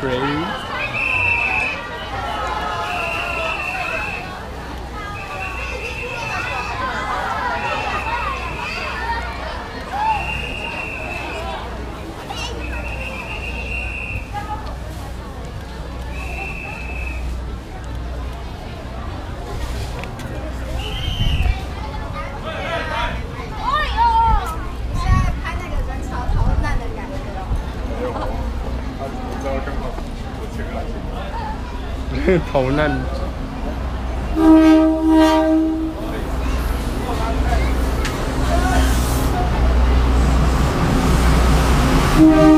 crazy. เผานั่นอืม